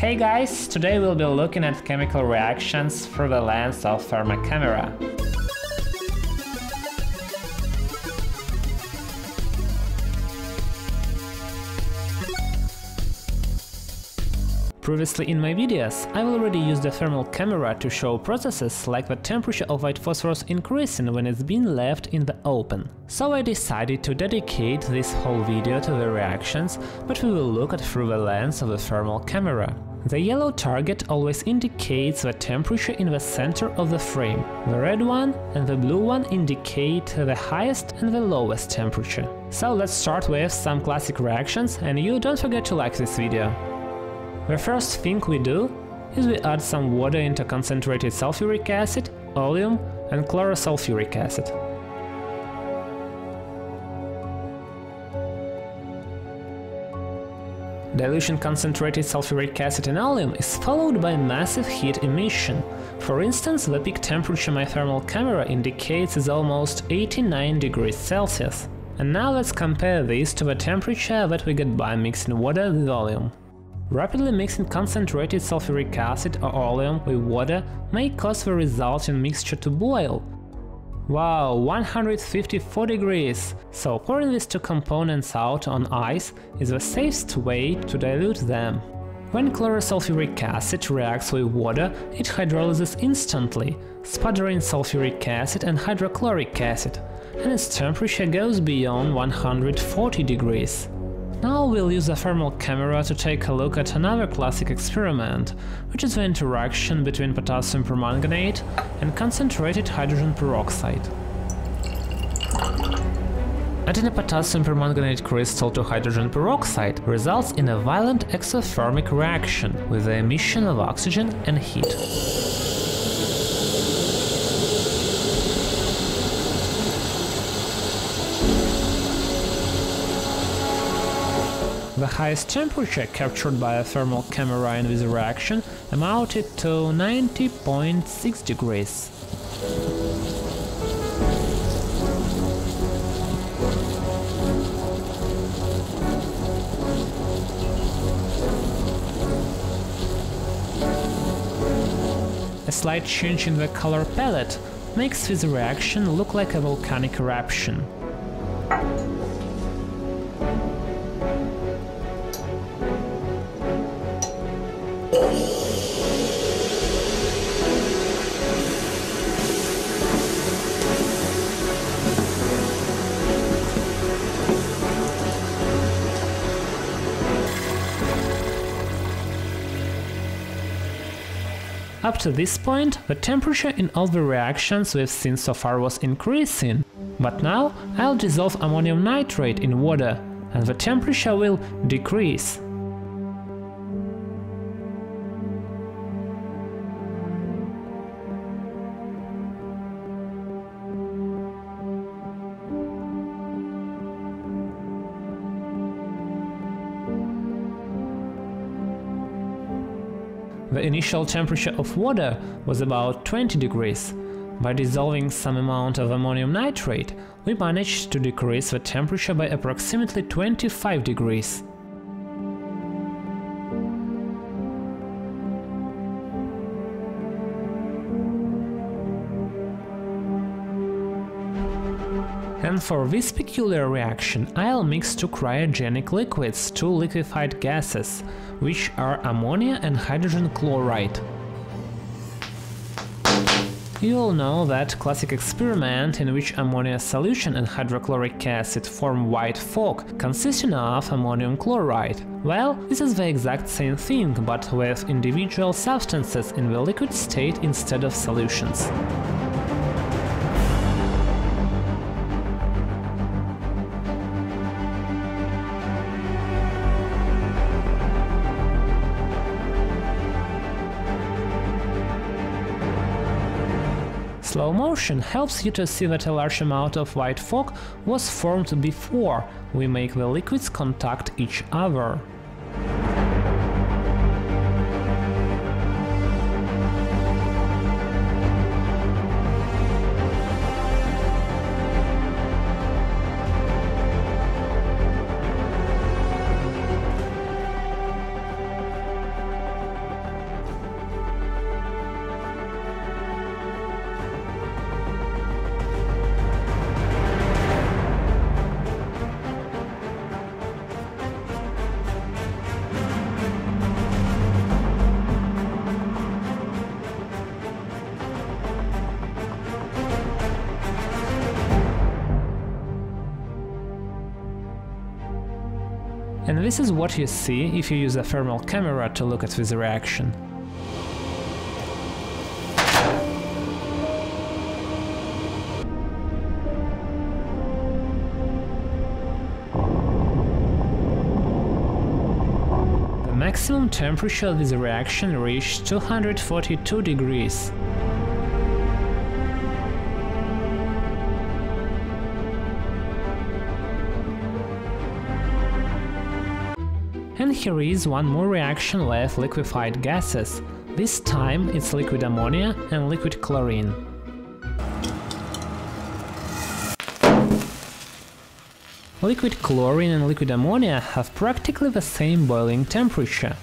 Hey guys, today we'll be looking at chemical reactions through the lens of thermocamera. Previously in my videos, I've already used the thermal camera to show processes like the temperature of white phosphorus increasing when it's been left in the open. So I decided to dedicate this whole video to the reactions, but we will look at through the lens of the thermal camera. The yellow target always indicates the temperature in the center of the frame. The red one and the blue one indicate the highest and the lowest temperature. So let's start with some classic reactions and you don't forget to like this video. The first thing we do is we add some water into concentrated sulfuric acid, oleum and chlorosulfuric acid. Dilution concentrated sulfuric acid in oleum is followed by massive heat emission. For instance, the peak temperature my thermal camera indicates is almost 89 degrees Celsius. And now let's compare this to the temperature that we get by mixing water with oleum. Rapidly mixing concentrated sulfuric acid or oleum with water may cause the resulting mixture to boil. Wow, 154 degrees! So pouring these two components out on ice is the safest way to dilute them. When chlorosulfuric acid reacts with water, it hydrolyzes instantly, sputtering sulfuric acid and hydrochloric acid, and its temperature goes beyond 140 degrees. Now we'll use a thermal camera to take a look at another classic experiment, which is the interaction between potassium permanganate and concentrated hydrogen peroxide. Adding a potassium permanganate crystal to hydrogen peroxide results in a violent exothermic reaction with the emission of oxygen and heat. The highest temperature captured by a thermal camera in this reaction amounted to 90.6 degrees. A slight change in the color palette makes this reaction look like a volcanic eruption. Up to this point, the temperature in all the reactions we've seen so far was increasing. But now I'll dissolve ammonium nitrate in water, and the temperature will decrease. The initial temperature of water was about 20 degrees. By dissolving some amount of ammonium nitrate, we managed to decrease the temperature by approximately 25 degrees. And for this peculiar reaction, I'll mix two cryogenic liquids, two liquefied gases, which are ammonia and hydrogen chloride. You all know that classic experiment in which ammonia solution and hydrochloric acid form white fog consisting of ammonium chloride. Well, this is the exact same thing, but with individual substances in the liquid state instead of solutions. Slow motion helps you to see that a large amount of white fog was formed before we make the liquids contact each other. And this is what you see if you use a thermal camera to look at this reaction. The maximum temperature of this reaction reached 242 degrees. Here is one more reaction with liquefied gases. This time it's liquid ammonia and liquid chlorine. Liquid chlorine and liquid ammonia have practically the same boiling temperature.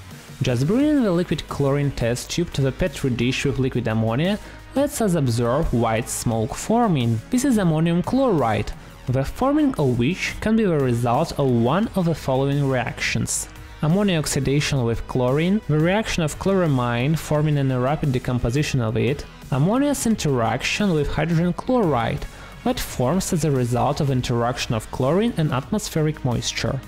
Just bringing the liquid chlorine test tube to the petri dish with liquid ammonia lets us observe white smoke forming. This is ammonium chloride, the forming of which can be the result of one of the following reactions ammonia oxidation with chlorine, the reaction of chloramine forming a rapid decomposition of it, ammonia's interaction with hydrogen chloride that forms as a result of interaction of chlorine and atmospheric moisture.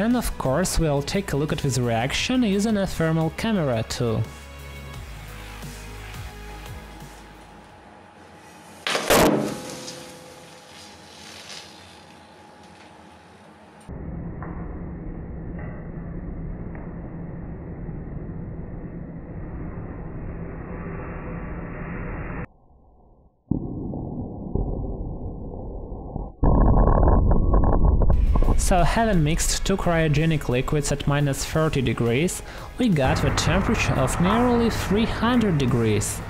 And of course we'll take a look at this reaction using a thermal camera too. So having mixed two cryogenic liquids at minus 30 degrees, we got the temperature of nearly 300 degrees.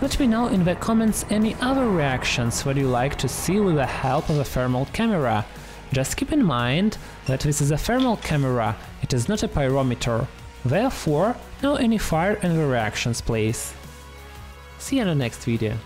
Let me know in the comments any other reactions that you like to see with the help of a thermal camera. Just keep in mind that this is a thermal camera, it is not a pyrometer. Therefore, no any fire the reactions please. See you in the next video.